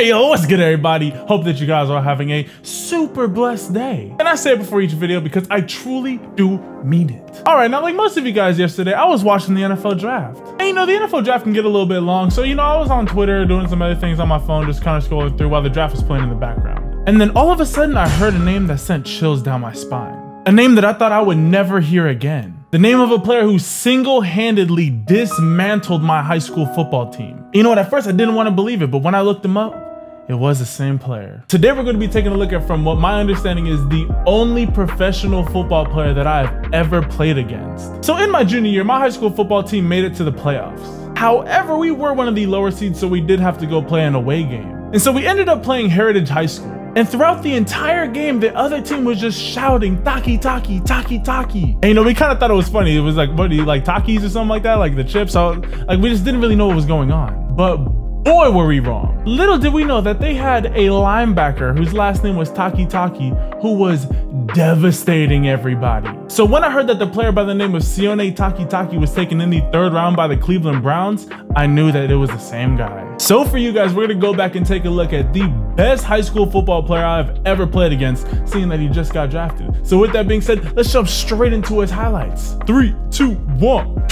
Hey yo, what's good everybody? Hope that you guys are having a super blessed day. And I say it before each video because I truly do mean it. All right, now like most of you guys yesterday, I was watching the NFL draft. And you know, the NFL draft can get a little bit long. So, you know, I was on Twitter doing some other things on my phone, just kind of scrolling through while the draft was playing in the background. And then all of a sudden I heard a name that sent chills down my spine. A name that I thought I would never hear again. The name of a player who single-handedly dismantled my high school football team. You know what, at first I didn't want to believe it, but when I looked him up, it was the same player. Today we're going to be taking a look at from what my understanding is the only professional football player that I have ever played against. So in my junior year, my high school football team made it to the playoffs. However, we were one of the lower seeds, so we did have to go play an away game. And so we ended up playing Heritage High School. And throughout the entire game, the other team was just shouting, Taki, Taki, Taki, Taki. And you know, we kind of thought it was funny. It was like, what do you like Takis or something like that? Like the chips. So, like, we just didn't really know what was going on. But boy, were we wrong. Little did we know that they had a linebacker whose last name was Takitaki, who was devastating everybody. So when I heard that the player by the name of Sione Takitaki was taken in the third round by the Cleveland Browns, I knew that it was the same guy. So for you guys, we're gonna go back and take a look at the best high school football player I've ever played against, seeing that he just got drafted. So with that being said, let's jump straight into his highlights. Three, two, one.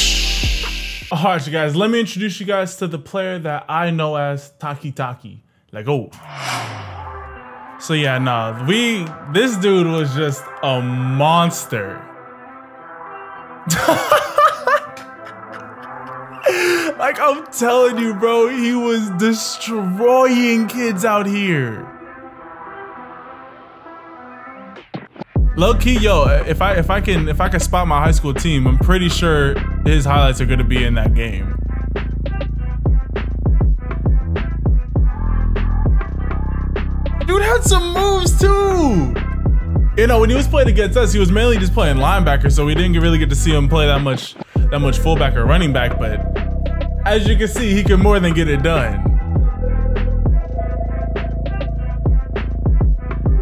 All right, you guys, let me introduce you guys to the player that I know as Taki Taki. Like, oh. So yeah, nah, we, this dude was just a monster. like I'm telling you, bro, he was destroying kids out here. Low key, yo, if I if I can if I can spot my high school team, I'm pretty sure his highlights are gonna be in that game. Dude had some moves too. You know, when he was playing against us, he was mainly just playing linebacker, so we didn't really get to see him play that much that much fullback or running back. But as you can see, he can more than get it done.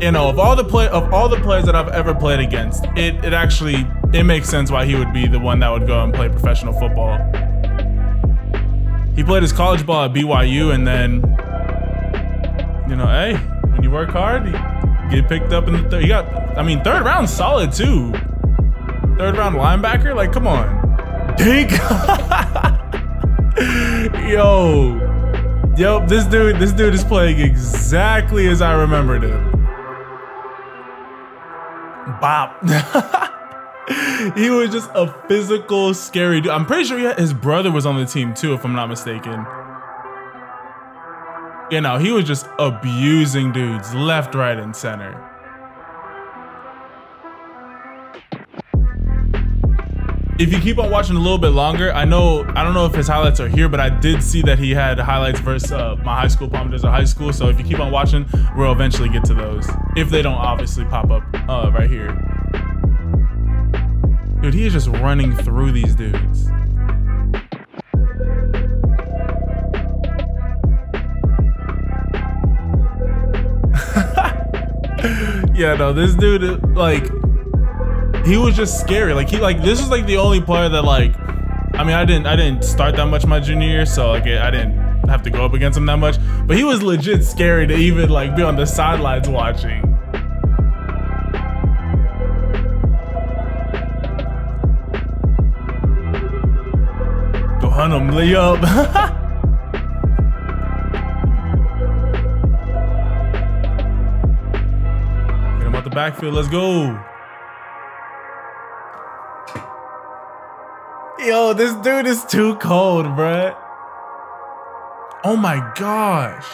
You know, of all the play of all the players that I've ever played against, it it actually it makes sense why he would be the one that would go and play professional football. He played his college ball at BYU, and then, you know, hey, when you work hard, you get picked up in the third. You got, I mean, third round solid too. Third round linebacker, like, come on, dink. Yo, yo, this dude, this dude is playing exactly as I remembered him. Bop. he was just a physical, scary dude. I'm pretty sure his brother was on the team too, if I'm not mistaken. You know, he was just abusing dudes left, right, and center. If you keep on watching a little bit longer, I know, I don't know if his highlights are here, but I did see that he had highlights versus uh, my high school, Palm Desert High School. So if you keep on watching, we'll eventually get to those. If they don't obviously pop up uh, right here. Dude, he is just running through these dudes. yeah, no, this dude, like, he was just scary. Like he like this is like the only player that like I mean I didn't I didn't start that much my junior year, so like I didn't have to go up against him that much. But he was legit scary to even like be on the sidelines watching. Go hunt him, lay up. Get him out the backfield. Let's go. Yo, this dude is too cold, bruh. Oh my gosh.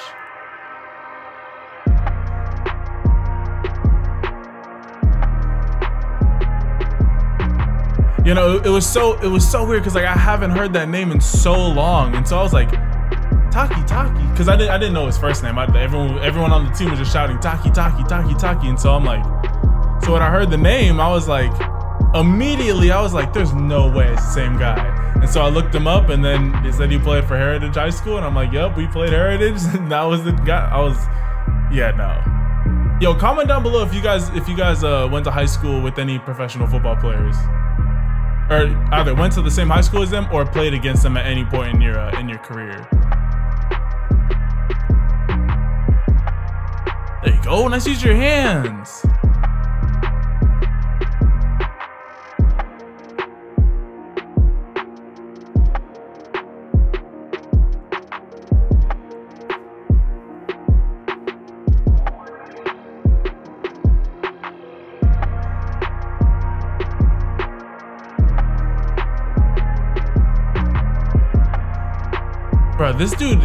You know, it, was so it was so weird because like I haven't heard that name in so long, and so I was like, Takitaki, because I didn't I didn't know his first name. I, everyone everyone on the team was just shouting Taki Taki Taki Taki, and so I'm like, so when I heard the name, I was like, immediately I was like, there's no way it's the same guy. And so I looked him up and then he said he played for Heritage High School. And I'm like, yep, we played Heritage. And that was the guy. I was, yeah, no. Yo, comment down below if you guys if you guys uh, went to high school with any professional football players, or either went to the same high school as them or played against them at any point in your uh, in your career. There you go. Nice use your hands. This dude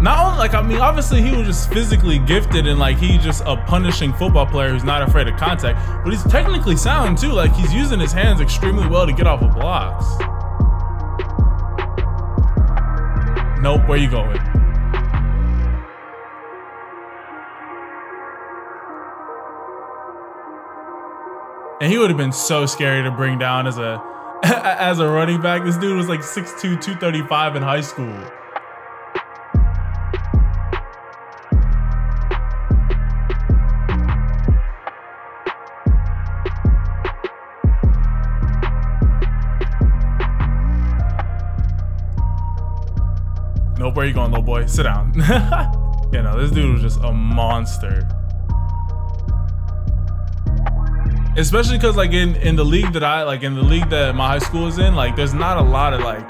not only like I mean, obviously he was just physically gifted and like he's just a punishing football player who's not afraid of contact, but he's technically sound too. Like he's using his hands extremely well to get off of blocks. Nope, where you going? And he would have been so scary to bring down as a as a running back. This dude was like 6'2", 235 in high school. Nope, where you going, little boy? Sit down. you know, this dude was just a monster. Especially because like in, in the league that I, like in the league that my high school is in, like there's not a lot of like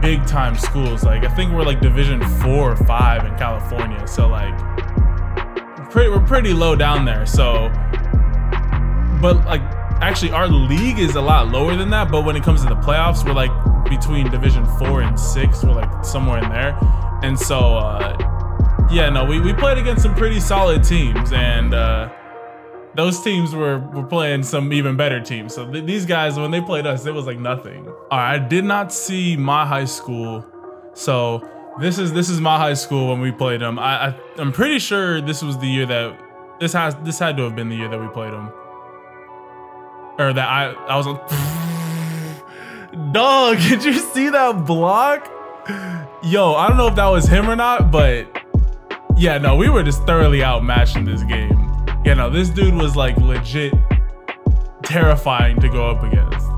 big time schools. Like I think we're like division four or five in California. So like, pretty, we're pretty low down there. So, but like actually our league is a lot lower than that. But when it comes to the playoffs, we're like between division four and six. We're like somewhere in there. And so, uh, yeah, no, we, we played against some pretty solid teams and, uh, those teams were, were playing some even better teams. So th these guys, when they played us, it was like nothing. All right, I did not see my high school. So this is this is my high school when we played them. I, I I'm pretty sure this was the year that this has this had to have been the year that we played them. Or that I I was on. Dog, did you see that block? Yo, I don't know if that was him or not, but yeah, no, we were just thoroughly outmatched in this game. Yeah, no, this dude was like legit terrifying to go up against.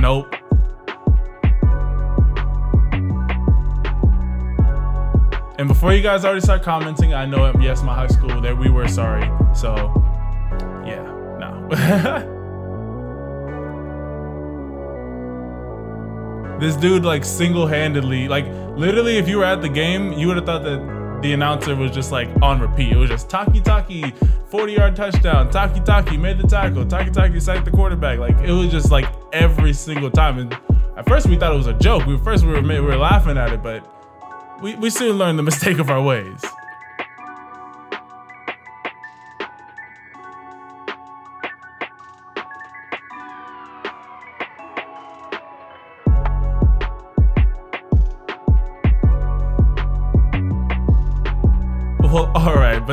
Nope. And before you guys already start commenting, I know, yes, my high school, there we were sorry. So, yeah, no. this dude like single-handedly, like literally if you were at the game, you would have thought that the announcer was just like on repeat. It was just Takitaki, 40 yard touchdown. Takitaki made the tackle. Takitaki sacked the quarterback. Like it was just like every single time. And at first we thought it was a joke. We first we were we were laughing at it, but we, we soon learned the mistake of our ways.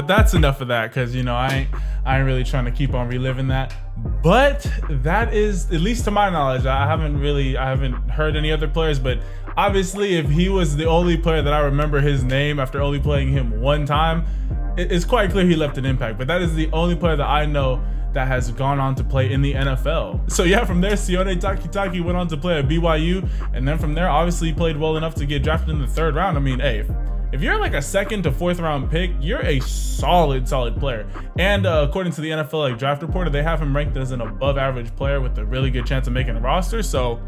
But that's enough of that because you know I ain't I ain't really trying to keep on reliving that. But that is, at least to my knowledge, I haven't really I haven't heard any other players. But obviously, if he was the only player that I remember his name after only playing him one time, it's quite clear he left an impact. But that is the only player that I know that has gone on to play in the NFL. So yeah, from there, Sione Takitaki went on to play at BYU, and then from there, obviously played well enough to get drafted in the third round. I mean, hey, if you're like a second to fourth round pick, you're a solid, solid player. And uh, according to the NFL like draft reporter, they have him ranked as an above average player with a really good chance of making a roster. So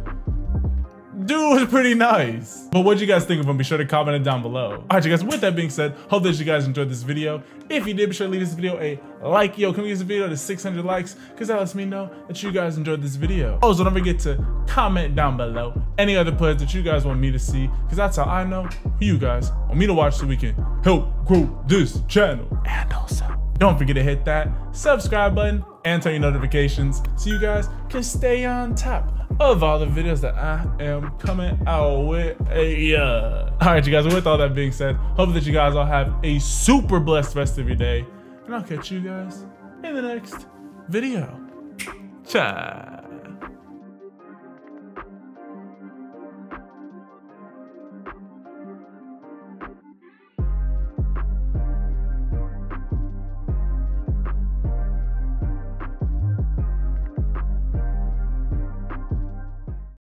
dude was pretty nice. But what did you guys think of him? Be sure to comment it down below. All right, you guys, with that being said, hope that you guys enjoyed this video. If you did, be sure to leave this video a like. Yo, can we get this video to 600 likes? Because that lets me know that you guys enjoyed this video. Also, don't forget to comment down below any other players that you guys want me to see. Because that's how I know who you guys want me to watch so we can help grow this channel. And also, don't forget to hit that subscribe button and turn your notifications so you guys can stay on top of all the videos that I am coming out with. Hey, uh, all right, you guys, with all that being said, hope that you guys all have a super blessed rest of your day. And I'll catch you guys in the next video. Ciao.